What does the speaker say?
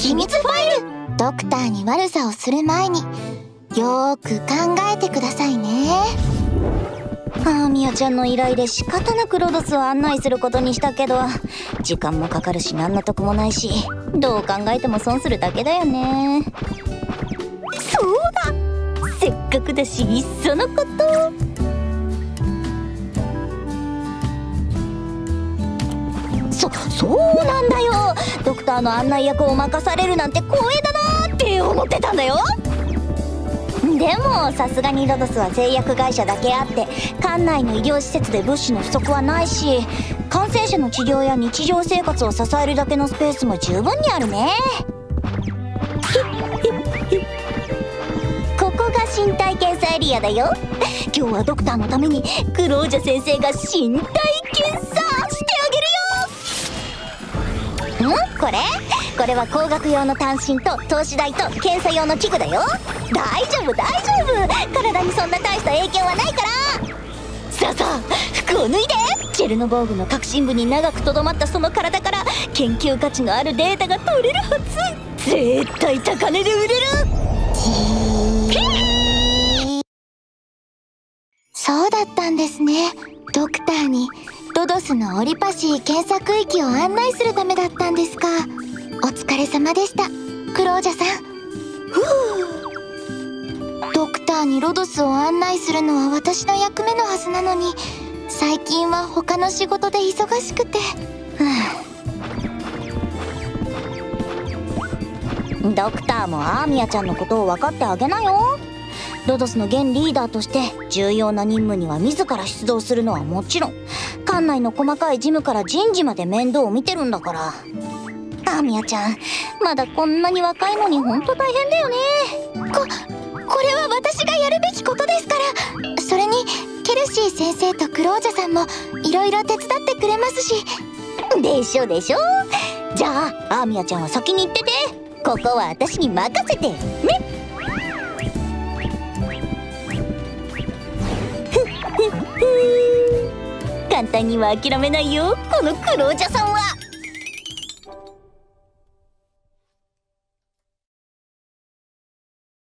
秘密ファイル。ドクターに悪さをする前によーく考えてくださいね。あーみやちゃんの依頼で仕方なくロドスを案内することにしたけど時間もかかるし何の得もないしどう考えても損するだけだよね。そうだ。せっかくだしいっそのことそそうなんだよ。ドクターの案内役を任されるなんて光栄だなって思ってたんだよ。でもさすがにロドスは製薬会社だけあって館内の医療施設で物資の不足はないし感染者の治療や日常生活を支えるだけのスペースも十分にあるね。ここが身体検査エリアだよ。今日はドクターのためにクロージャ先生が身体検査これ？これは工学用の単身と透視台と検査用の器具だよ。大丈夫大丈夫。体にそんな大した影響はないから。さあさあ服を脱いで。チェルノボーグの核心部に長くとどまったその体から研究価値のあるデータが取れるはず。絶対高値で売れる。そうだったんですね。ドクターに。ドドスのオリパシー検査区域を案内するためだったんですか。お疲れ様でした。クロージャさん。ふう。ドクターにロドスを案内するのは私の役目のはずなのに最近は他の仕事で忙しくて。ドクターもアーミヤちゃんのことを分かってあげなよ。ロドスの現リーダーとして重要な任務には自ら出動するのはもちろん館内の細かい事務から人事まで面倒を見てるんだから。アーミヤちゃんまだこんなに若いのにほんと大変だよね。ここれは私がやるべきことですから。それにケルシー先生とクロージャさんもいろいろ手伝ってくれますし。でしょでしょ。じゃあアーミヤちゃんは先に行ってて。ここは私に任せて。ねっ簡単には諦めないよ。このクロージャさん